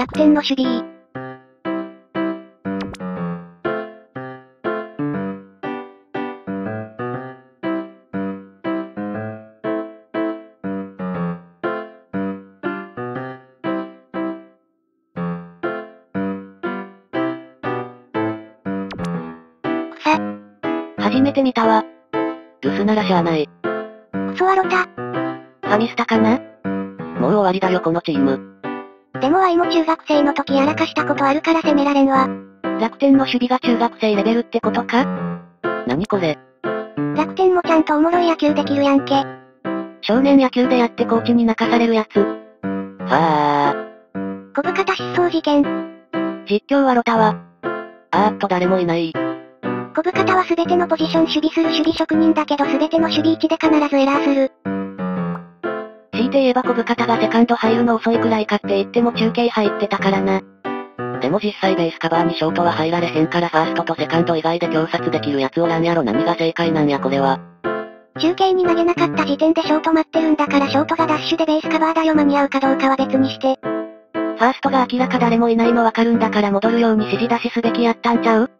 楽天の守備草。初めて見たわ。留守ならしゃあない。クソワロタ。ファミスタかな？もう終わりだよこのチーム。でもワイも中学生の時やらかしたことあるから責められんわ。楽天の守備が中学生レベルってことか？何これ？楽天もちゃんとおもろい野球できるやんけ。少年野球でやってコーチに泣かされるやつ。はあ。小深田失踪事件。実況はロタは？あーっと誰もいない。小深田は全てのポジション守備する守備職人だけど全ての守備位置で必ずエラーする。強いて言えば小深田がセカンド入るの遅いくらいかって言っても中継入ってたからな。でも実際ベースカバーにショートは入られへんからファーストとセカンド以外で強殺できるやつおらんやろ何が正解なんやこれは。中継に投げなかった時点でショート待ってるんだからショートがダッシュでベースカバーだよ間に合うかどうかは別にして。ファーストが明らか誰もいないのわかるんだから戻るように指示出しすべきやったんちゃう？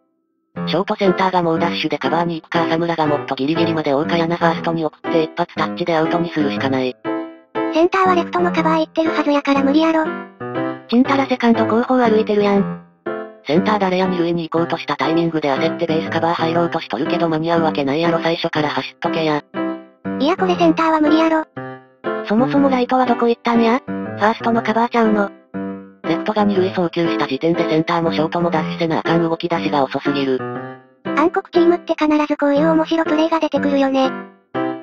ショートセンターがもうダッシュでカバーに行くか浅村がもっとギリギリまで大やなファーストに送って一発タッチでアウトにするしかない。センターはレフトのカバー行ってるはずやから無理やろ。ちんたらセカンド後方歩いてるやん。センター誰や二塁に行こうとしたタイミングで焦ってベースカバー入ろうとしとるけど間に合うわけないやろ最初から走っとけや。いやこれセンターは無理やろ。そもそもライトはどこ行ったんや？ファーストのカバーちゃうの。レフトが二塁送球した時点でセンターもショートもダッシュせなあかん動き出しが遅すぎる。暗黒チームって必ずこういう面白プレイが出てくるよね。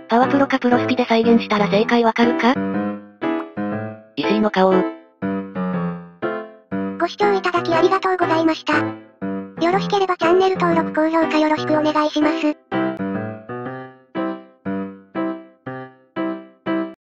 パワプロかプロスピで再現したら正解わかるか？石井の顔。ご視聴いただきありがとうございました。よろしければチャンネル登録高評価よろしくお願いします。